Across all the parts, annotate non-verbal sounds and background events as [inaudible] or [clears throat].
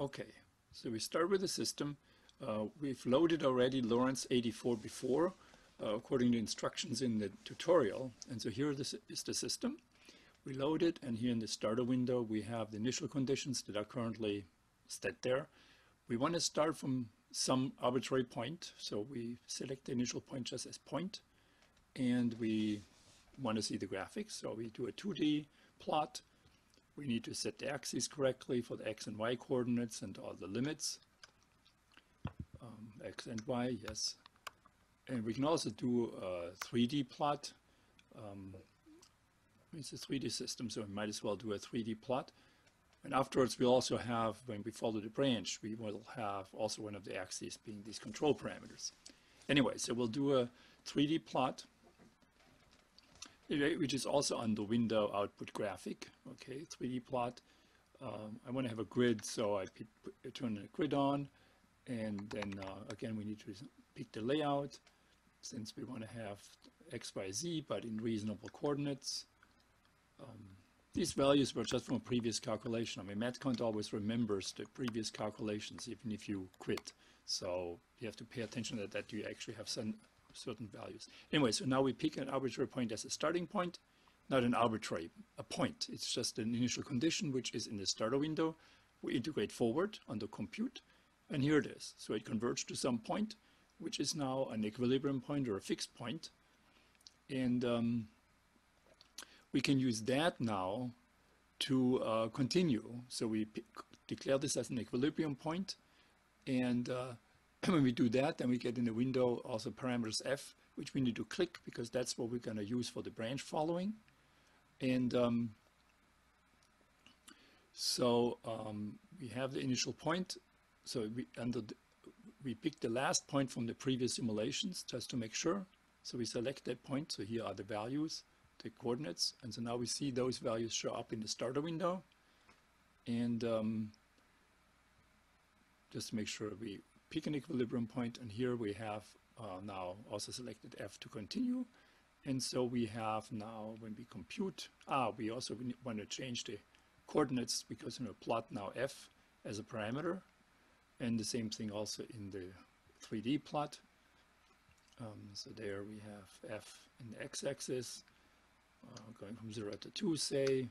Okay, so we start with the system. Uh, we've loaded already Lorenz 84 before, uh, according to instructions in the tutorial. And so here this is the system. We load it, and here in the starter window, we have the initial conditions that are currently set there. We want to start from some arbitrary point. So we select the initial point just as point, and we want to see the graphics. So we do a 2D plot. We need to set the axes correctly for the x and y coordinates and all the limits. Um, x and y, yes. And we can also do a 3D plot. Um, it's a 3D system, so we might as well do a 3D plot. And afterwards, we'll also have, when we follow the branch, we will have also one of the axes being these control parameters. Anyway, so we'll do a 3D plot, which is also on the window output graphic. Okay, 3D plot. Um, I want to have a grid, so I turn the grid on. And then uh, again, we need to pick the layout since we want to have x, y, z, but in reasonable coordinates. Um, these values were just from a previous calculation. I mean, MatCont always remembers the previous calculations, even if you quit. So you have to pay attention that, that you actually have some certain values. Anyway, so now we pick an arbitrary point as a starting point, not an arbitrary, a point. It's just an initial condition, which is in the starter window. We integrate forward on the compute, and here it is. So it converges to some point, which is now an equilibrium point or a fixed point. And um, we can use that now to uh, continue. So we declare this as an equilibrium point, and uh, [clears throat] when we do that, then we get in the window also parameters f, which we need to click because that's what we're going to use for the branch following. And um, so um, we have the initial point. So we, under the, we pick the last point from the previous simulations just to make sure. So we select that point. So here are the values the coordinates. And so now we see those values show up in the starter window. And um, just to make sure we pick an equilibrium point, and here we have uh, now also selected F to continue. And so we have now, when we compute, ah, we also want to change the coordinates because we plot now F as a parameter. And the same thing also in the 3D plot. Um, so there we have F in the x-axis uh, going from 0 to 2 say,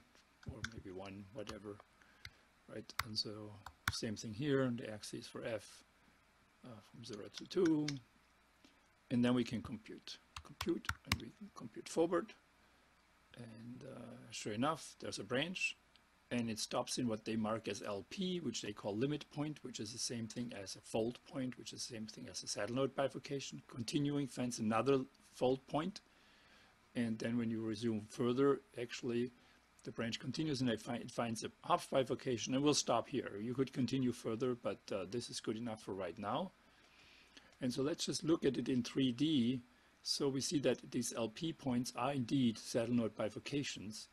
or maybe 1, whatever, right? And so same thing here, the axis for f uh, from 0 to 2, and then we can compute. Compute, and we compute forward, and uh, sure enough, there's a branch, and it stops in what they mark as LP, which they call limit point, which is the same thing as a fold point, which is the same thing as a saddle node bifurcation. Continuing finds another fold point, and then when you resume further, actually the branch continues and it, find, it finds a Hopf bifurcation and we'll stop here. You could continue further, but uh, this is good enough for right now. And so let's just look at it in 3D. So we see that these LP points are indeed saddle node bifurcations.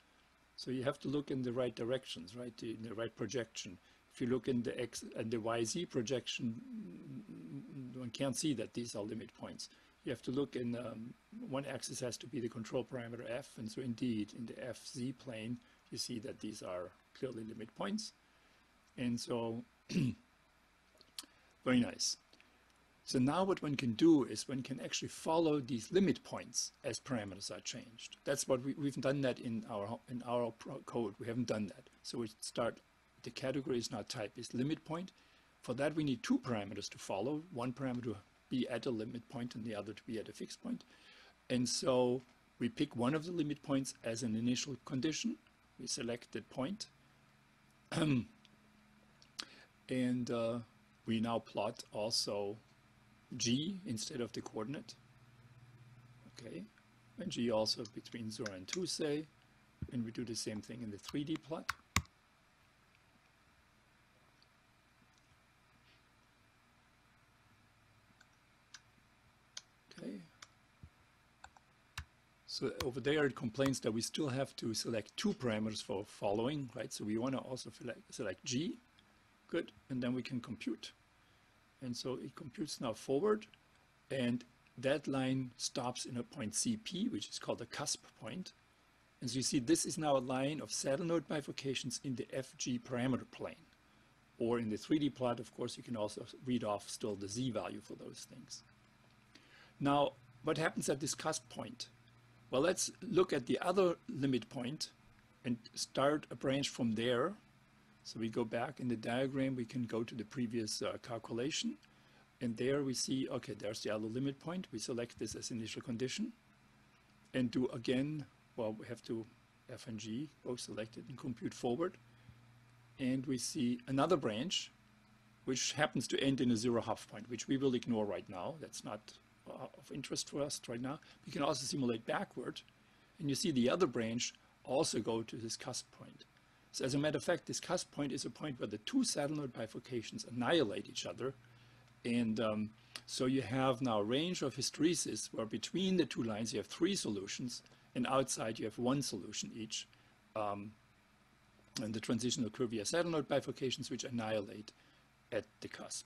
So you have to look in the right directions, right, in the right projection. If you look in the X and the YZ projection, mm, mm, mm, one can't see that these are limit points you have to look in um, one axis has to be the control parameter f and so indeed in the fz plane you see that these are clearly limit points and so [clears throat] very nice. So now what one can do is one can actually follow these limit points as parameters are changed. That's what we, we've done that in our in our code. We haven't done that. So we start the category is not type is limit point. For that we need two parameters to follow. One parameter be at a limit point and the other to be at a fixed point. And so we pick one of the limit points as an initial condition. We select that point. [clears throat] and uh, we now plot also g instead of the coordinate. Okay, and g also between 0 and 2 say, and we do the same thing in the 3D plot. So over there it complains that we still have to select two parameters for following, right? So we want to also select, select G, good, and then we can compute. And so it computes now forward, and that line stops in a point CP, which is called a cusp point. And so you see this is now a line of saddle node bifurcations in the FG parameter plane. Or in the 3D plot, of course, you can also read off still the z value for those things. Now, what happens at this cusp point? Well, let's look at the other limit point and start a branch from there. So we go back in the diagram, we can go to the previous uh, calculation. And there we see, okay, there's the other limit point. We select this as initial condition and do again, well, we have to F and G, both selected and compute forward. And we see another branch, which happens to end in a zero Hopf point, which we will ignore right now. That's not uh, of interest for us right now. We can also simulate backward. And you see the other branch also go to this cusp point. So as a matter of fact, this cusp point is a point where the two node bifurcations annihilate each other. And um, so you have now a range of hysteresis where between the two lines you have three solutions and outside you have one solution each. Um, and the transitional saddle node bifurcations which annihilate at the cusp.